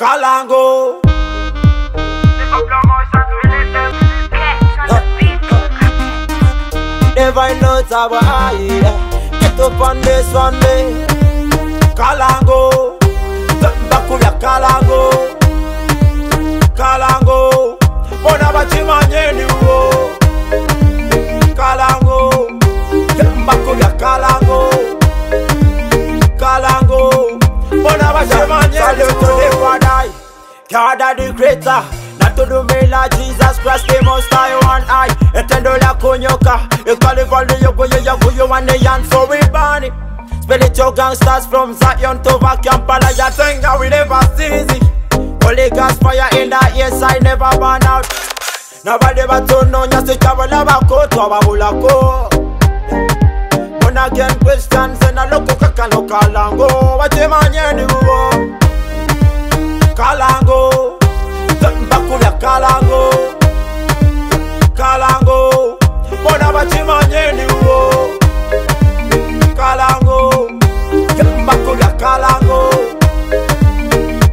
Kalango. Never know our eye. Eh, get up on this one day. God of the creator. Not to do me like Jesus Christ, the most high one eye. Etendo la kunyoka. The yoko, you yoko, you the yan, so we burn it. Spiritual gangsters from Zion to you think that we never see it. Holy Ghost fire in the east, I never burn out. Nobody but to know, you see, travel about go to our bulako. Born again Christians and a local kakano kalango. What you man, you Kalango. Bakulia Kalango. Kalango. Bona bachimanyeni wo Kalango. Bakulia Kalango.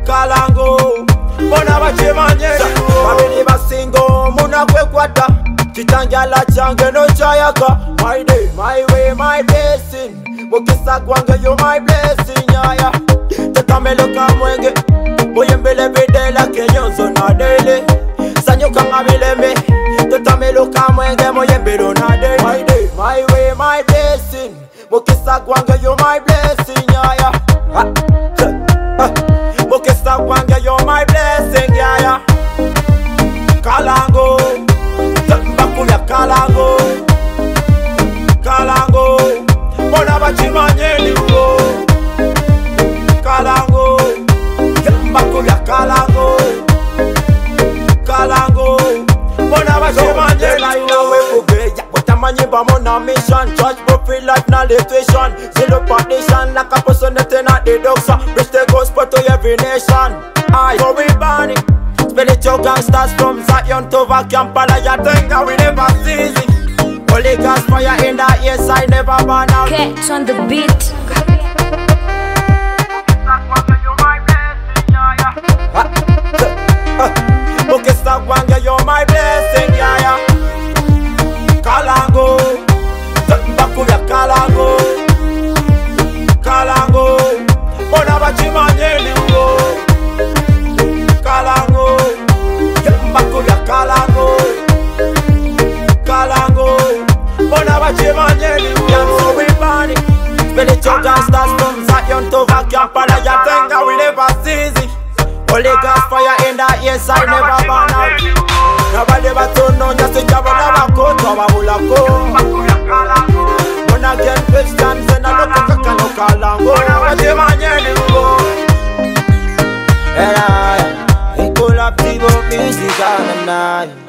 Kalango. Bona bachimanyeni wo Babini basingo muna kwekwata Chitangyala change no chayaka My day, my way, my blessing. Mukisa kwange you my blessing yaya Tetameloka Mwenge muyembelo My day, my way, my blessing. Mukisa kwange you my blessing yaya Ha, ha, ha. Mukisa kwange you my blessing yaya Kalango ba mon a mission Church free life na litation Zero partition like a person that not the doxa. Preach the gospel to every nation. Aye, so we burn it. Spiritual gangsters from Zion to think that we never see it. Holy Ghost fire in the east I never burn out. Catch on the beat. Bona bachimanyeni wo So we burn it Spiritual gangsters from Zion to Kampala think that we never it Holy Ghost fire in the east I never burn out Nobody but to know just to travel never go to our bulako Born again Christians and a look at kakano kalango What you man you go And I, pull up the music the night